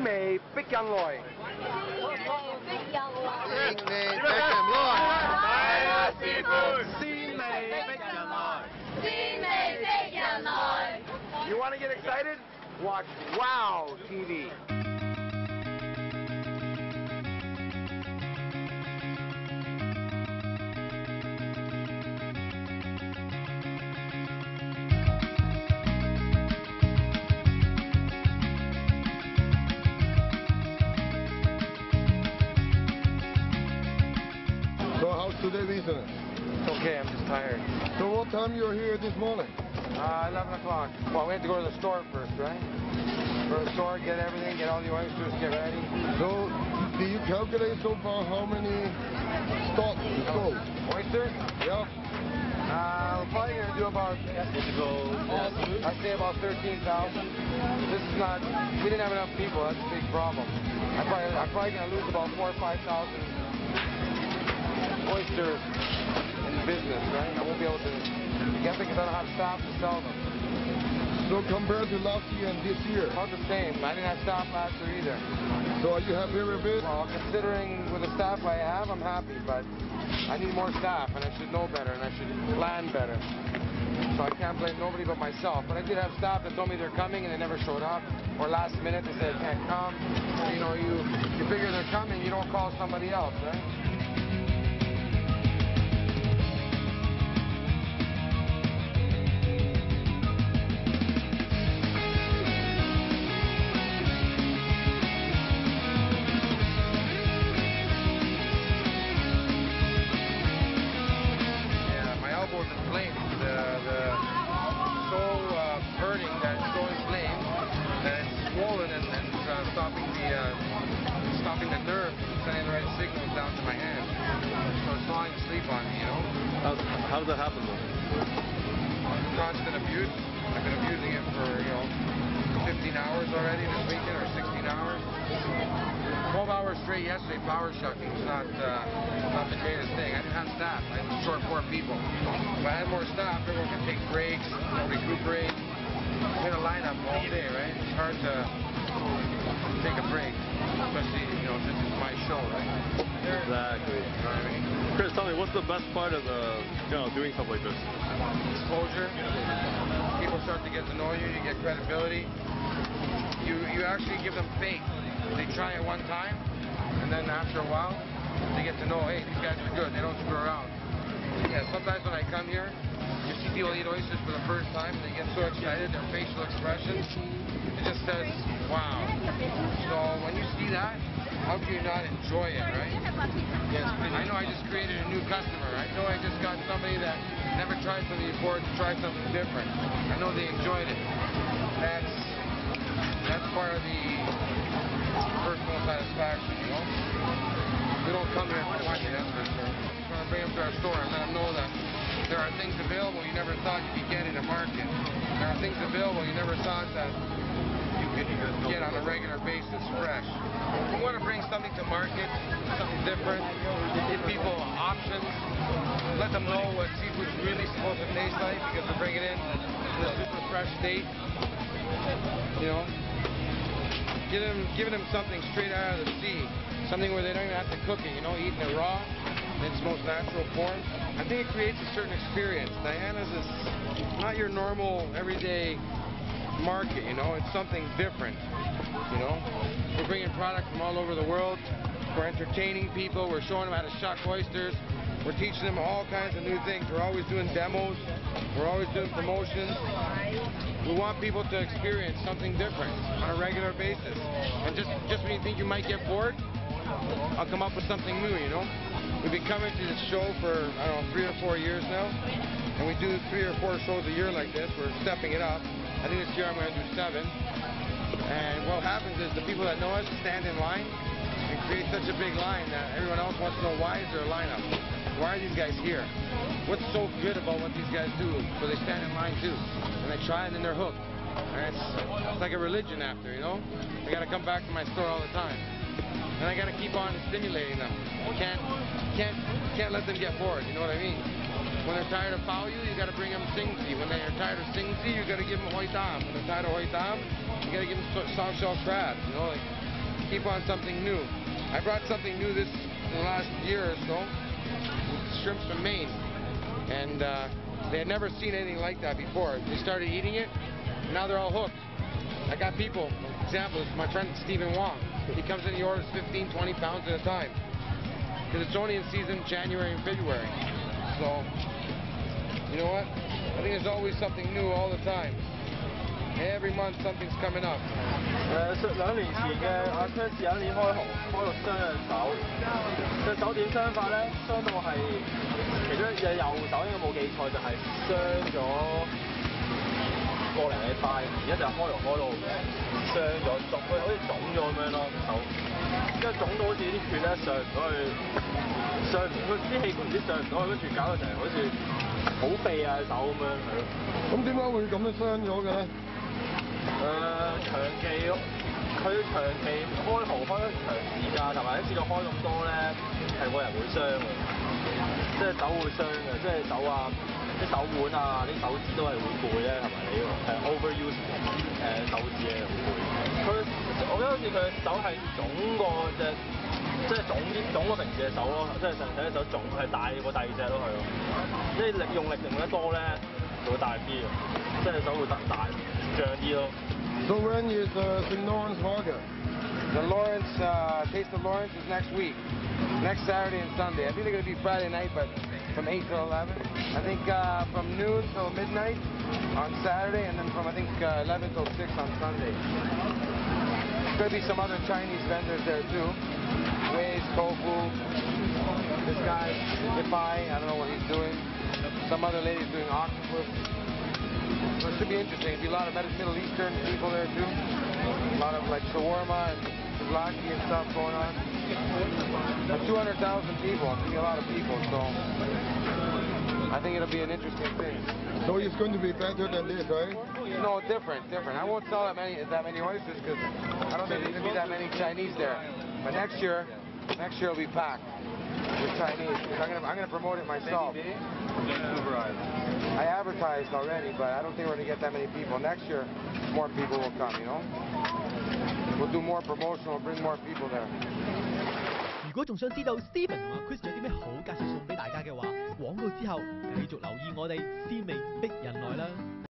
美碧人来。鲜味逼人来，大家师傅，鲜味碧人来。You want to get excited? Watch Wow TV. Okay, I'm just tired. So what time you're here this morning? Uh, 11 o'clock. Well, we have to go to the store first, right? Go to the store, get everything, get all the oysters, get ready. So do you calculate so far how many stock you sold? Oysters? Yeah. Uh, we're probably going to do about, I'd say about 13,000. This is not, we didn't have enough people, that's a big problem. I'm probably, I'm probably going to lose about four or 5,000 oysters business, right? I won't be able to, I guess because I don't have staff to sell them. So compared to last year and this year, About the same. I didn't have staff last year either. so are you happy with it? Well, considering with the staff I have, I'm happy, but I need more staff, and I should know better, and I should plan better. So I can't blame nobody but myself. But I did have staff that told me they're coming and they never showed up, or last minute they said they can't come. You know, you you figure they're coming, you don't call somebody else, right? That happen though? Constant abuse. I've been abusing it for you know 15 hours already this weekend or 16 hours. 12 hours straight yesterday, power shucking. It's not uh, not the greatest thing. I didn't have staff. I had short four people. If I had more staff, everyone could take breaks, recuperate. I'm in a lineup all day, right? It's hard to take a break, especially you know since it's my show, right? Exactly. You know what I mean? Chris, tell me, what's the best part of the, you know, doing stuff like this? exposure. People start to get to know you. You get credibility. You you actually give them faith. They try it one time, and then after a while, they get to know, hey, these guys are good. They don't screw around. Yeah, sometimes when I come here, people eat oysters for the first time. They get so excited. Their facial expressions, it just says, wow. So when you see that, how can you not enjoy it, right? Yes, I know I just created a new customer. I know I just got somebody that never tried something before to try something different. I know they enjoyed it. That's that's part of the personal satisfaction, you know. We don't come here for money, that's for sure. We're going to bring them to our store and let them know there are things available you never thought you could get in a market. There are things available you never thought that you could get on a regular basis fresh. We want to bring something to market, something different, give people options, let them know what seafood's really supposed to taste like because we bring it in in a super fresh state. You know, giving them, giving them something straight out of the sea, something where they don't even have to cook it, you know, eating it raw most natural form. I think it creates a certain experience. Diana's is not your normal, everyday market, you know, it's something different, you know. We're bringing product from all over the world. We're entertaining people. We're showing them how to shuck oysters. We're teaching them all kinds of new things. We're always doing demos. We're always doing promotions. We want people to experience something different on a regular basis. And just, just when you think you might get bored, I'll come up with something new, you know? We've been coming to this show for, I don't know, three or four years now. And we do three or four shows a year like this. We're stepping it up. I think this year I'm going to do seven. And what happens is the people that know us stand in line and create such a big line that everyone else wants to know why is there a lineup? Why are these guys here? What's so good about what these guys do? So they stand in line too. And they try and then they're hooked. And it's, it's like a religion after, you know? They got to come back to my store all the time. And I got to keep on stimulating them. Can't, can't, can't let them get bored, you know what I mean? When they're tired of Pao you got to bring them Singzi. When they're tired of Singzi, you got to give them Hoi Tam. When they're tired of Hoi Tam, you got to give them so- soft shell crabs. You know, like keep on something new. I brought something new this in the last year or so. Shrimps from Maine, and uh, they had never seen anything like that before. They started eating it, now they're all hooked. I got people. Example is my friend Stephen Wong. He comes in, he orders 15, 20 pounds at a time because it's only in season January and February. So, you know what? I think there's always something new all the time. Every month something's coming up. 诶上两年前嘅阿 Chris 有一年开红开到双只手，只手点伤法咧？伤到系其中一只右手应该冇记错就系伤咗 個零禮拜，而家就開又開到嘅傷咗腫，佢好似腫咗咁樣咯手，因為腫到好似啲血咧上唔到去，上唔佢啲氣管唔知上唔到去，跟住搞到成日好似好痹啊手咁樣係咯。咁點解會咁樣傷咗嘅咧？誒、長期佢長期開喉開得長時間，同埋一次過開咁多咧，係個人會傷嘅，即係手會傷嘅，即係手啊、啲手腕啊、啲手指都係會攰咧，同埋你誒 overuse 誒、手指咧會攰。佢我覺得好似佢手係腫過隻，即係腫啲腫過平時嘅手咯，即係上體隻手腫係大過第二隻咯，係咯，即係力用力用得多咧就會大啲啊，即係手會大大脹啲咯。So when is uh, St. Lawrence Lager? The Lawrence, uh, Taste of Lawrence is next week, next Saturday and Sunday. I think they're going to be Friday night, but from 8 till 11. I think uh, from noon till midnight on Saturday, and then from I think uh, 11 till 6 on Sunday. To be some other Chinese vendors there too. Waze, Tofu, this guy, Defy, I don't know what he's doing. Some other lady's doing octopus. So it should be interesting. There'll be a lot of Mid- Middle Eastern people there too. A lot of like shawarma and and stuff going on. But 200,000 people. Gonna be a lot of people. So I think it'll be an interesting thing. So it's going to be better than this, right? No, different, different. I won't sell that many that many oysters because I don't think there's gonna be that many Chinese there. But next year, next year will be packed with Chinese. I'm gonna I'm gonna promote it myself. I advertised already, but I don't think we're gonna get that many people. Next year, more people will come. You know, we'll do more promotional, bring more people there. 如果仲想知道 Steven 同埋 Chris 有啲咩好介绍送俾大家嘅话，广告之后继续留意我哋鮮味逼人来啦。